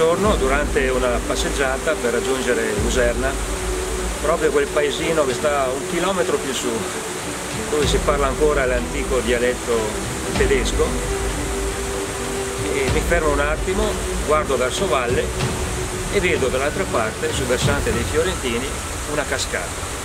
Giorno, durante una passeggiata per raggiungere Luserna, proprio quel paesino che sta un chilometro più su, dove si parla ancora l'antico dialetto tedesco, e mi fermo un attimo, guardo verso valle e vedo dall'altra parte, sul versante dei Fiorentini, una cascata.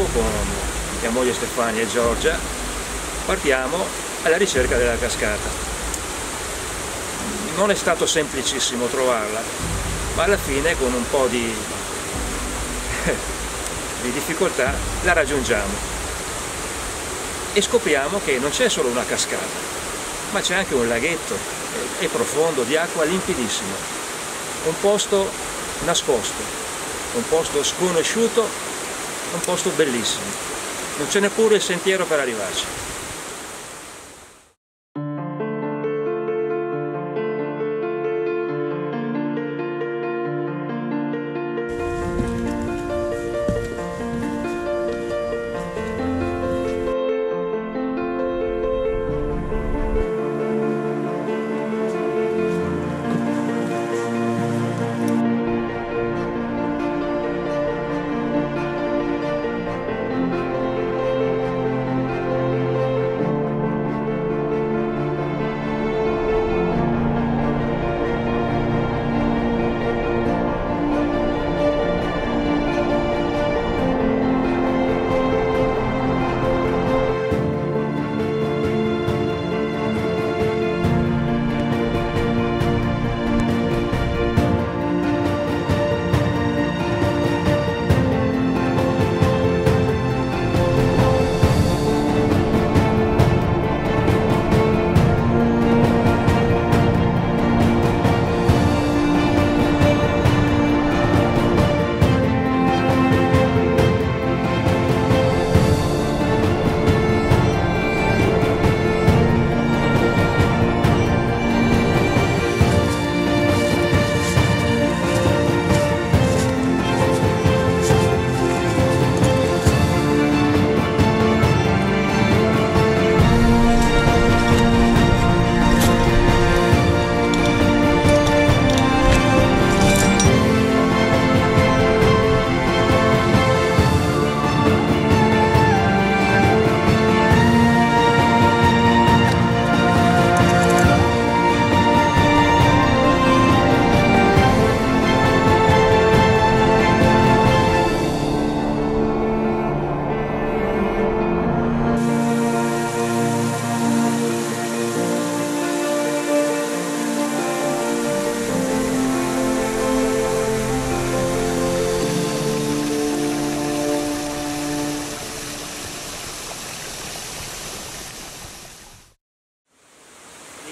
Dopo con mia moglie Stefania e Giorgia partiamo alla ricerca della cascata. Non è stato semplicissimo trovarla, ma alla fine con un po' di, di difficoltà la raggiungiamo e scopriamo che non c'è solo una cascata, ma c'è anche un laghetto, è profondo, di acqua limpidissima, un posto nascosto, un posto sconosciuto un posto bellissimo, non c'è neppure il sentiero per arrivarci.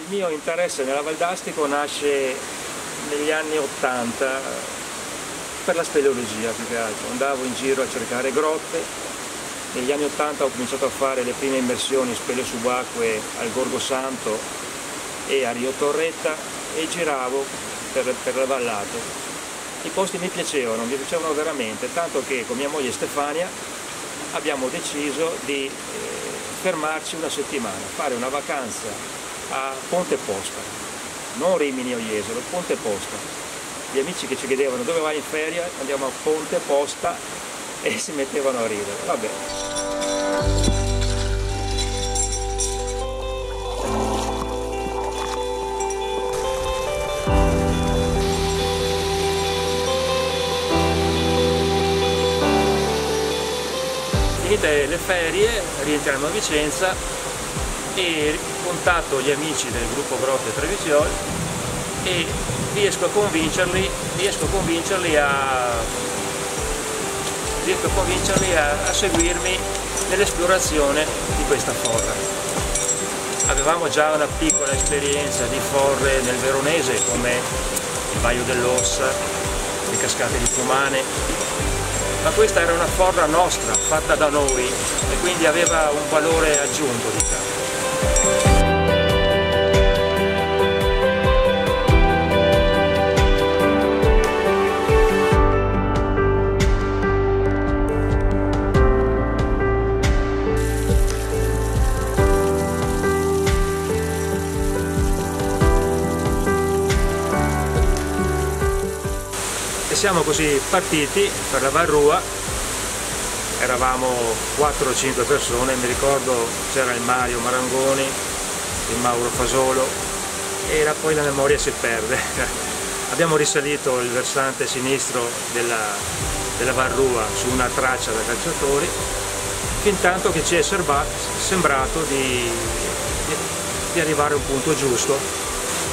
Mio interesse nella Valdastico nasce negli anni 80 per la speleologia più che altro. Andavo in giro a cercare grotte, negli anni 80 ho cominciato a fare le prime immersioni spele subacquee al Gorgo Santo e a Rio Torretta e giravo per, per la vallate. I posti mi piacevano, mi piacevano veramente, tanto che con mia moglie Stefania abbiamo deciso di eh, fermarci una settimana, fare una vacanza a Ponte Posta, non Rimini o Jesolo, Ponte Posta. Gli amici che ci chiedevano dove vai in ferie, andiamo a Ponte Posta e si mettevano a ridere. Vabbè. Le ferie rientriamo a Vicenza e contatto gli amici del gruppo Grotte Trevigioli e riesco a convincerli, riesco a, convincerli a, riesco a, convincerli a, a seguirmi nell'esplorazione di questa forra. Avevamo già una piccola esperienza di forre nel Veronese come il Vaio dell'Ossa, le cascate di Fumane, ma questa era una forra nostra, fatta da noi e quindi aveva un valore aggiunto diciamo. Siamo così partiti per la Varrua, eravamo 4 o 5 persone, mi ricordo c'era il Mario Marangoni, il Mauro Fasolo e la, poi la memoria si perde. Abbiamo risalito il versante sinistro della, della Varrua su una traccia da calciatori, fin tanto che ci è sembrato di, di, di arrivare a un punto giusto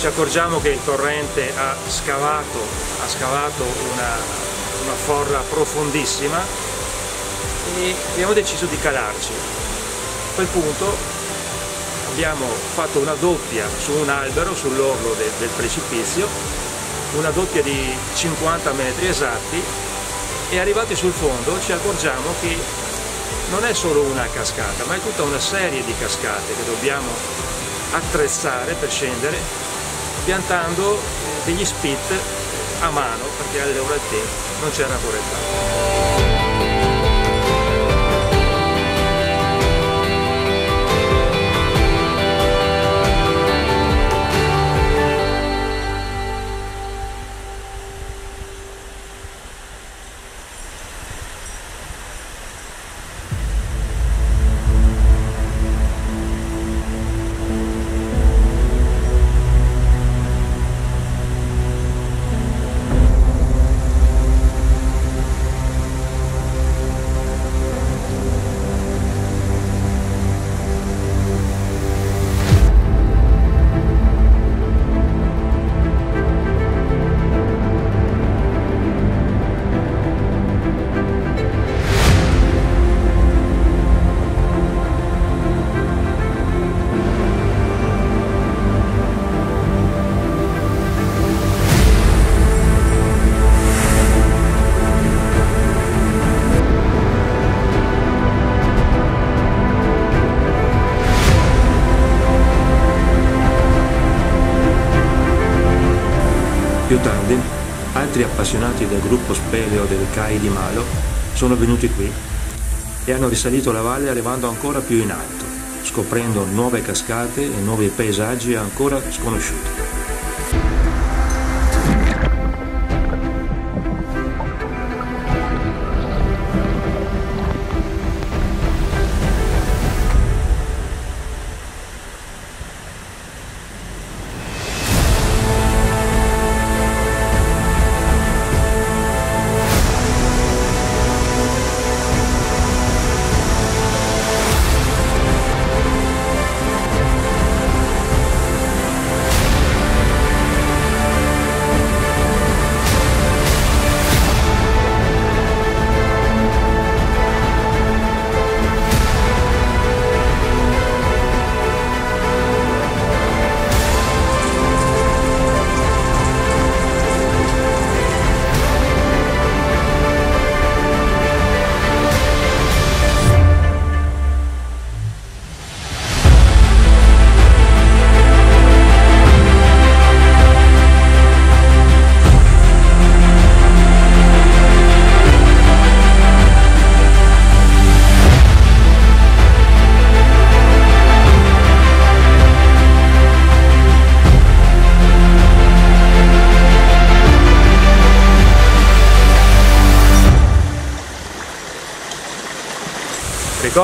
ci accorgiamo che il torrente ha scavato, ha scavato una, una forra profondissima e abbiamo deciso di calarci. A quel punto abbiamo fatto una doppia su un albero sull'orlo de, del precipizio, una doppia di 50 metri esatti e arrivati sul fondo ci accorgiamo che non è solo una cascata, ma è tutta una serie di cascate che dobbiamo attrezzare per scendere piantando degli spit a mano perché all'ora del tempo non c'era ancora Più tardi, altri appassionati del gruppo Speleo del CAI di Malo sono venuti qui e hanno risalito la valle arrivando ancora più in alto, scoprendo nuove cascate e nuovi paesaggi ancora sconosciuti.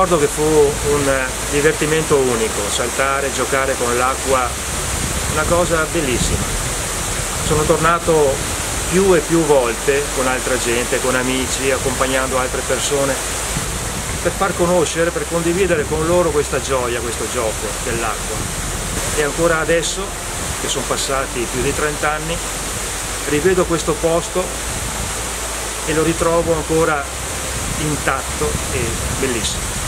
Ricordo che fu un divertimento unico, saltare, giocare con l'acqua, una cosa bellissima. Sono tornato più e più volte con altra gente, con amici, accompagnando altre persone, per far conoscere, per condividere con loro questa gioia, questo gioco dell'acqua. E ancora adesso, che sono passati più di 30 anni, rivedo questo posto e lo ritrovo ancora intatto e bellissimo.